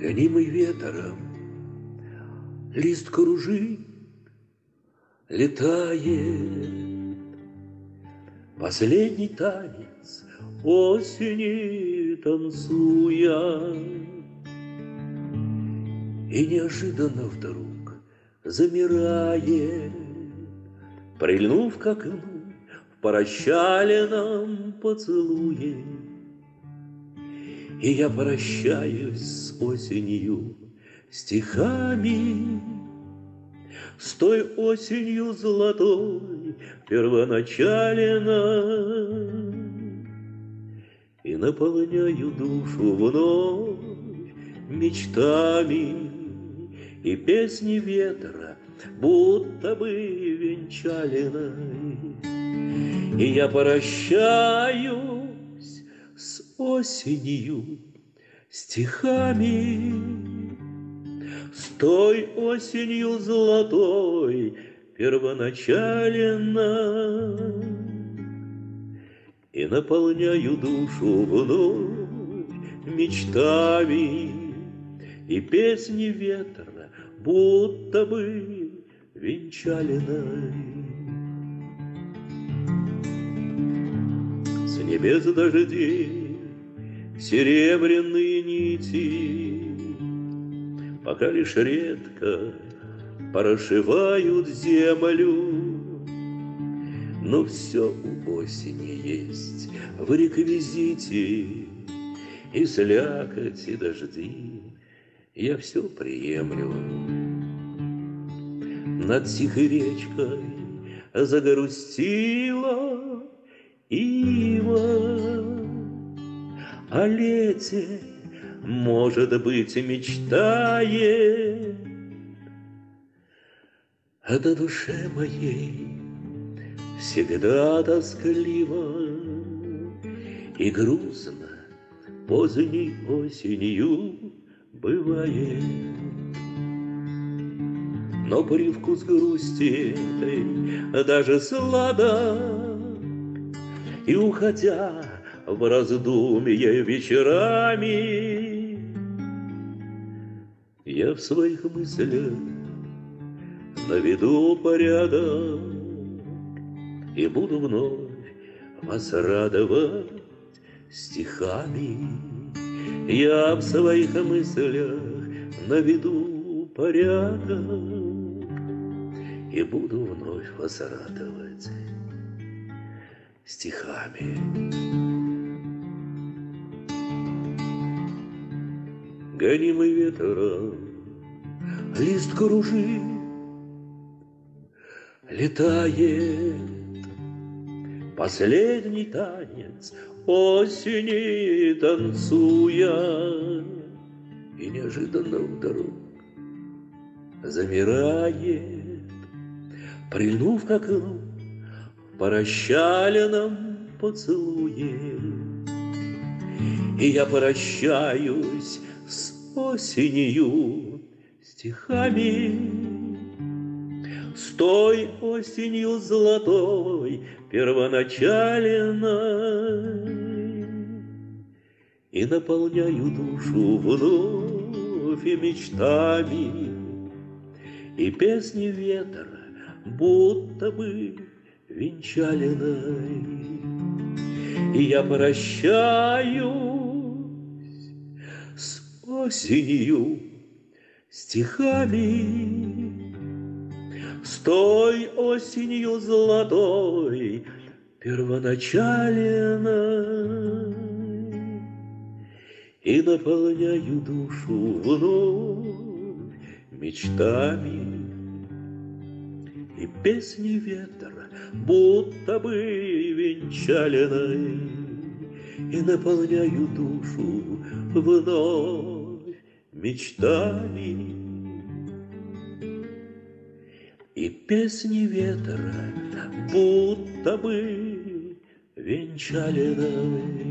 гонимый ветром, Лист кружит, летает. Последний танец осени танцуя. И неожиданно вдруг замирает, Прильнув к окну в прощаленном поцелуе. И я прощаюсь с осенью стихами, С той осенью золотой первоначально, И наполняю душу вновь мечтами, И песни ветра будто бы венчалиной. И я прощаю осенью, стихами, С той осенью золотой первоначально И наполняю душу вновь мечтами И песни ветра будто бы венчалиной. Небес дождей серебряные нити, Пока лишь редко прошивают землю. Но все у осени есть в реквизите, И слякоть, и дожди, я все приемлю. Над тихой речкой загрустила ива, о лете, может быть, мечтает. А до душе моей всегда тоскливо И грустно поздней осенью бывает. Но привкус грусти этой даже сладок, И уходя в раздумье вечерами. Я в своих мыслях наведу порядок И буду вновь вас радовать стихами. Я в своих мыслях наведу порядок И буду вновь вас радовать стихами. Гонимый ветром, лист кружит, летает последний танец осени танцуя, и неожиданно вдруг замирает, прильнув к окну в прощаленном поцелуе. И я прощаюсь осенью стихами, С той осенью золотой первоначальной, И наполняю душу вновь и мечтами, И песни ветра будто бы венчалиной. И я прощаю осенью стихами. С той осенью золотой первоначально И наполняю душу вновь мечтами И песни ветра будто бы венчалиной И наполняю душу вновь мечтами. И песни ветра будто бы венчали нами.